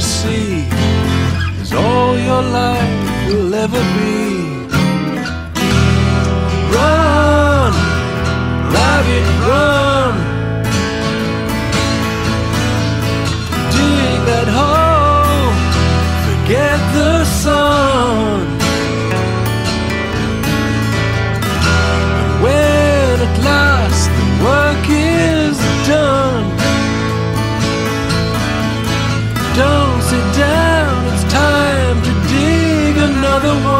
see is all your life will ever be. Run, rabbit, run. Dig that hole, forget the sun. another one.